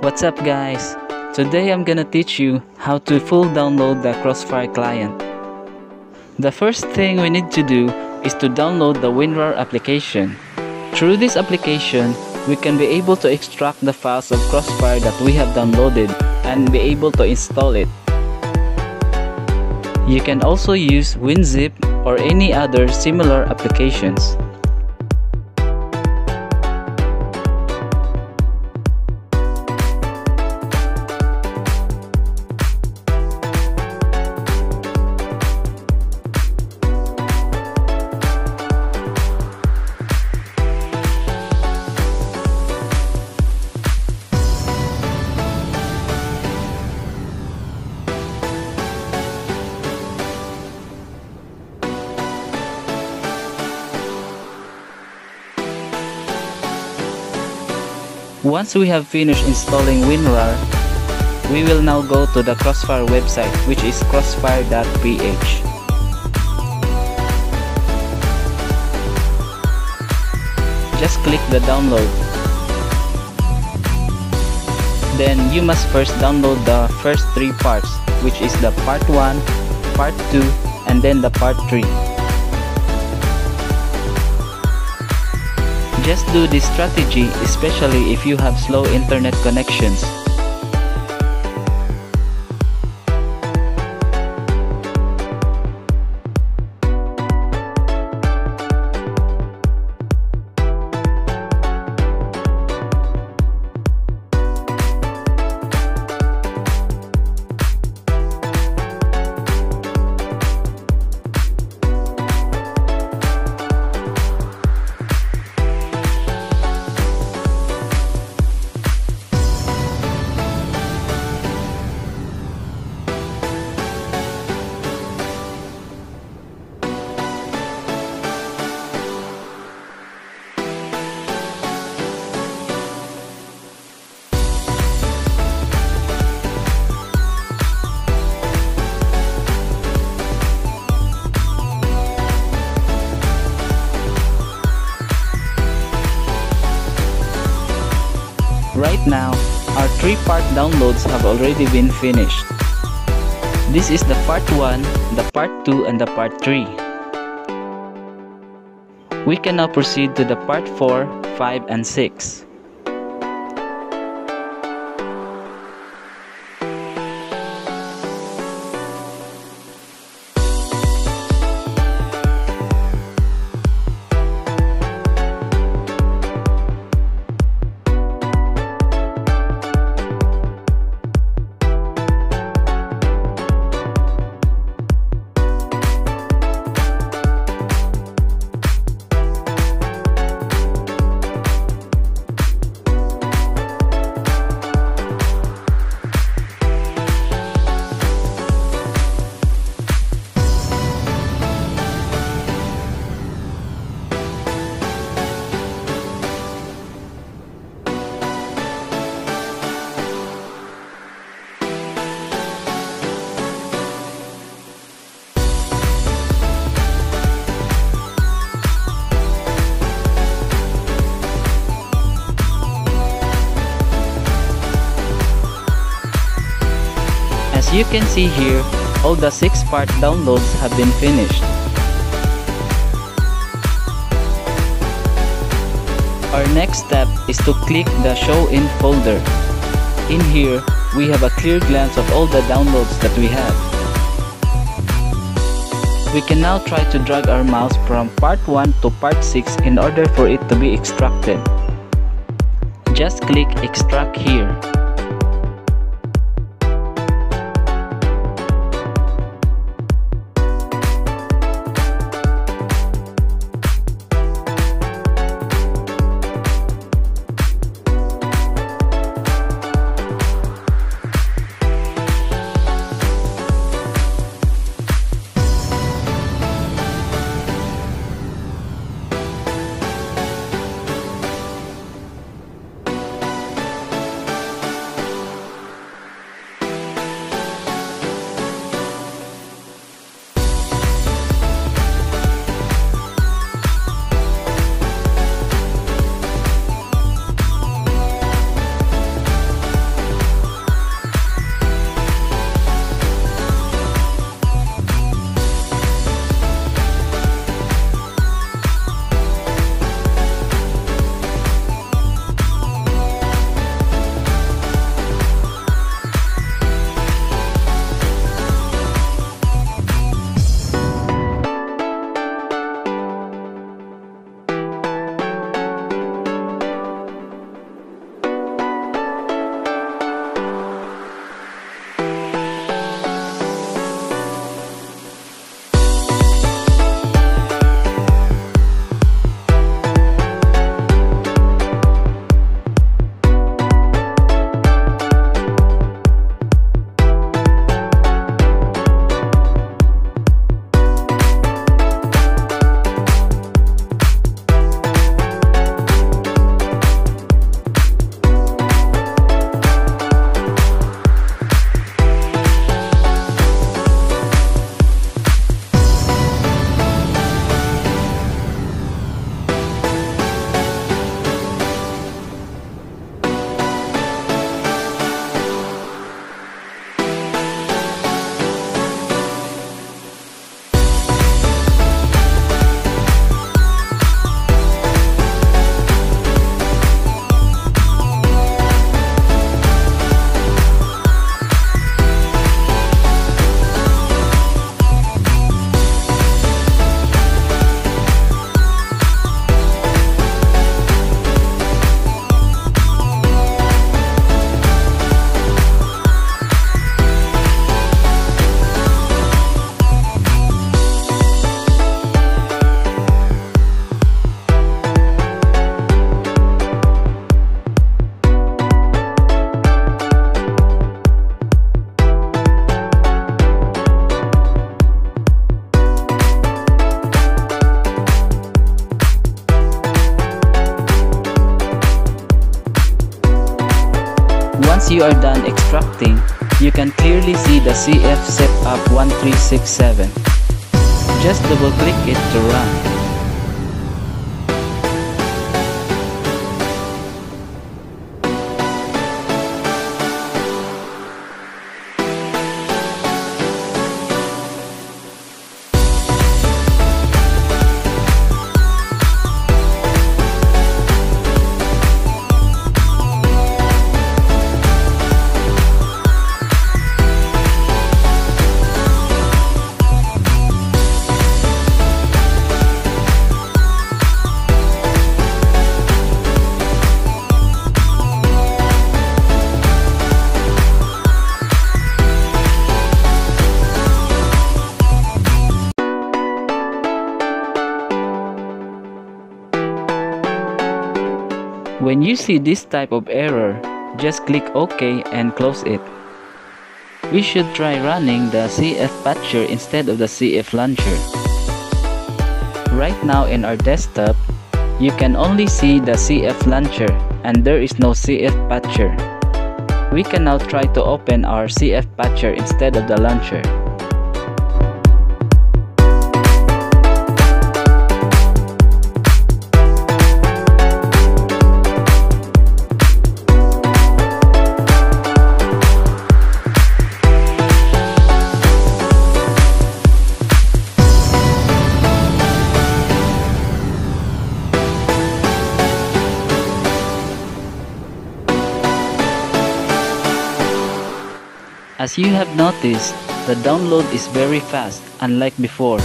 What's up guys? Today I'm gonna teach you how to full download the Crossfire client. The first thing we need to do is to download the WinRAR application. Through this application, we can be able to extract the files of Crossfire that we have downloaded and be able to install it. You can also use WinZip or any other similar applications. Once we have finished installing WinRAR, we will now go to the Crossfire website which is crossfire.ph. Just click the download. Then you must first download the first three parts which is the part 1, part 2, and then the part 3. Just do this strategy especially if you have slow internet connections. Now, our 3-part downloads have already been finished. This is the part 1, the part 2, and the part 3. We can now proceed to the part 4, 5, and 6. As you can see here, all the 6-part downloads have been finished. Our next step is to click the Show in folder. In here, we have a clear glance of all the downloads that we have. We can now try to drag our mouse from part 1 to part 6 in order for it to be extracted. Just click extract here. Once you are done extracting, you can clearly see the CF setup 1367. Just double click it to run. When you see this type of error, just click OK and close it. We should try running the CF Patcher instead of the CF Launcher. Right now in our desktop, you can only see the CF Launcher and there is no CF Patcher. We can now try to open our CF Patcher instead of the launcher. As you have noticed, the download is very fast unlike before.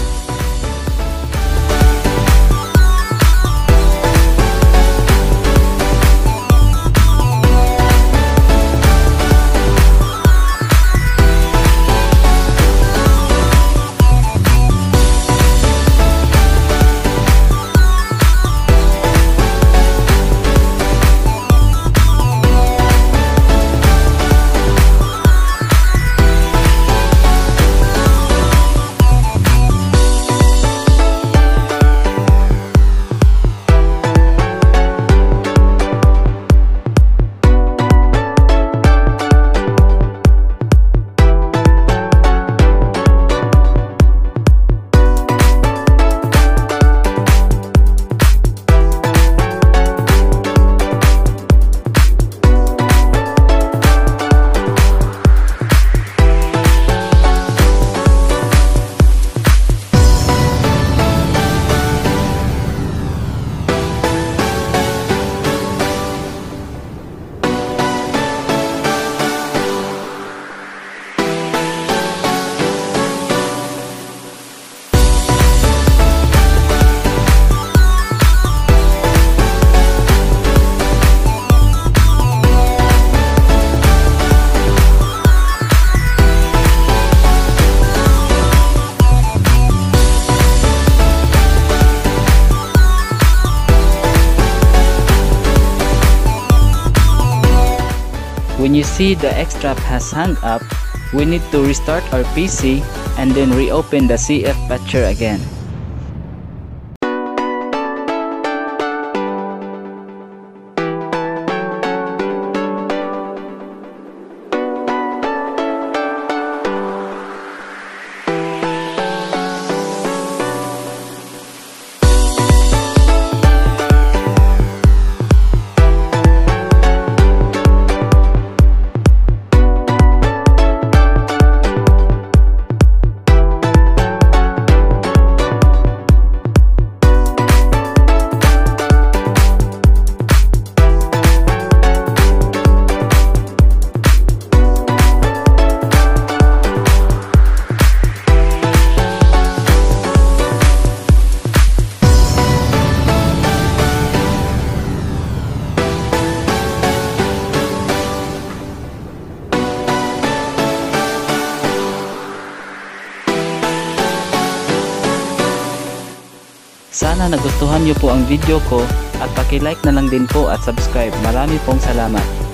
See the X-Trap has hung up, we need to restart our PC and then reopen the CF Patcher again. Sana nagustuhan niyo po ang video ko at paki-like na lang din po at subscribe. Marami pong salamat.